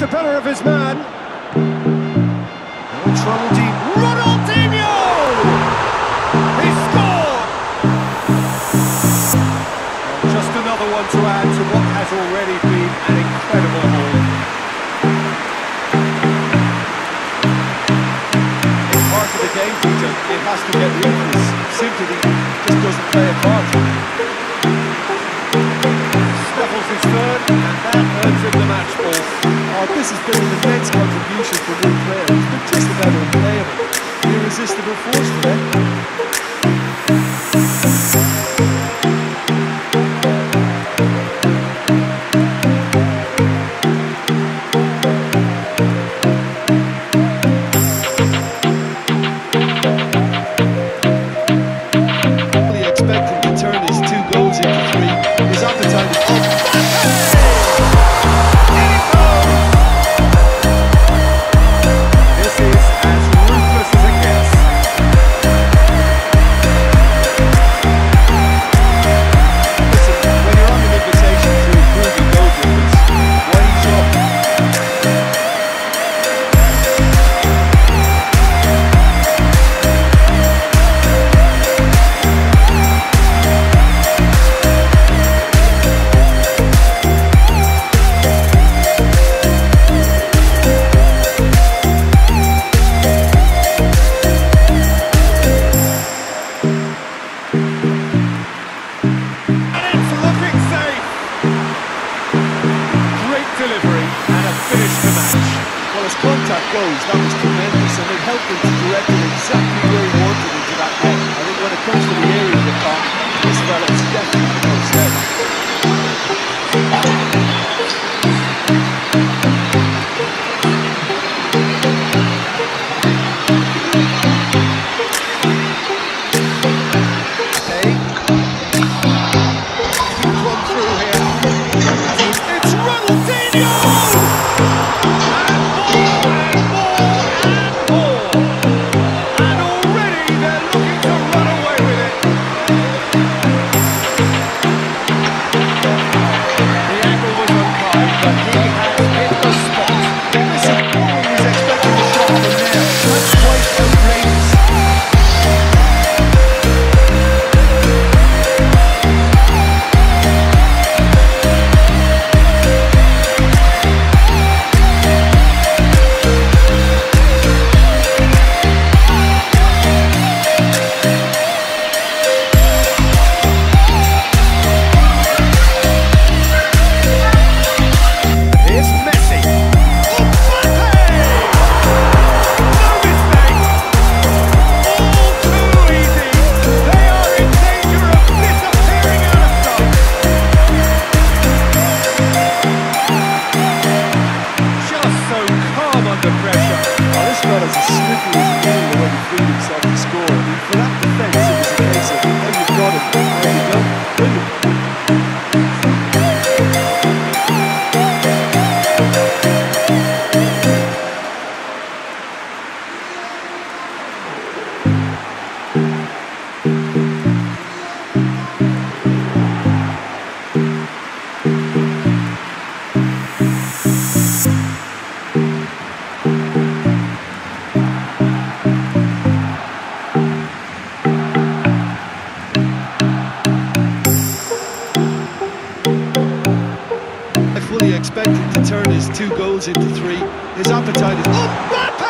the better of his man. Ronaldi. Ronaldinho! He scored! Just another one to add to what has already been an incredible haul. Part of the game, Peter. It has to get ruthless. Simply just doesn't play a part. This has been an immense contribution from all players, but just about unplayable. Irresistible force for them. contact goes. That was is a slippery goes into three. His appetite is... Oh, Mbappe!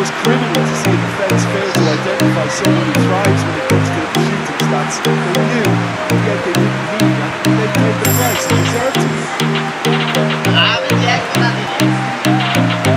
was criminal to see the defence fail to identify someone who thrives when it comes to the shooting stats. They knew, and yet they didn't need that. They paid the price and deserved it.